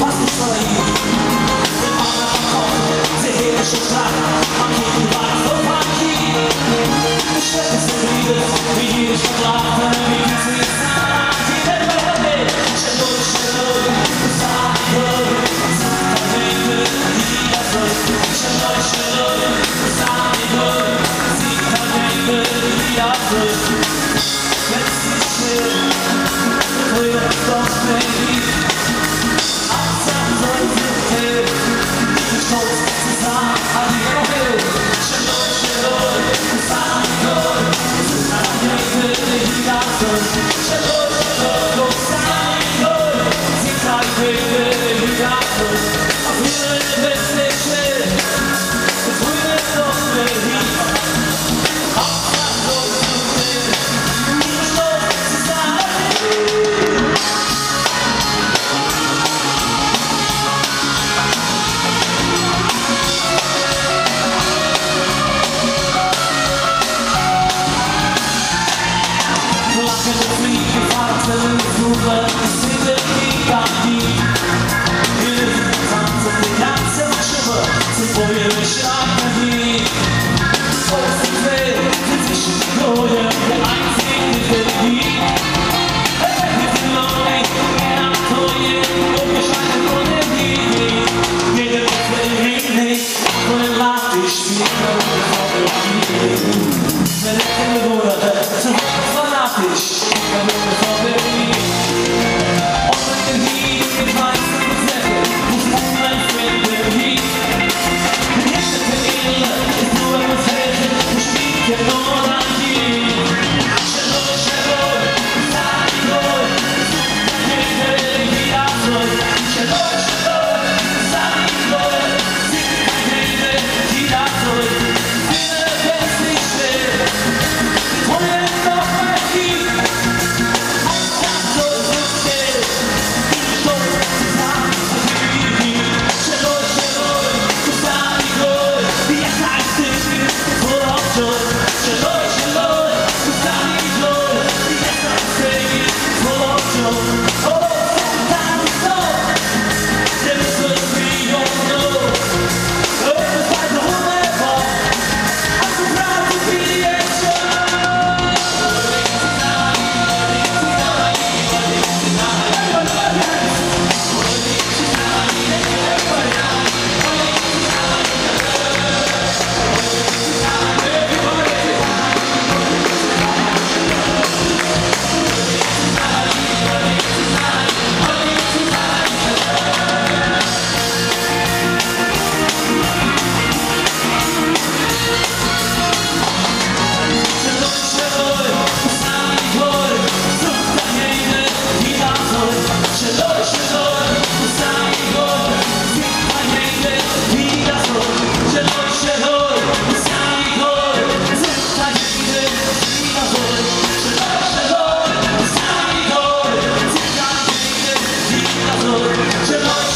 Was ist Straße, man geht 我也不想。Angela.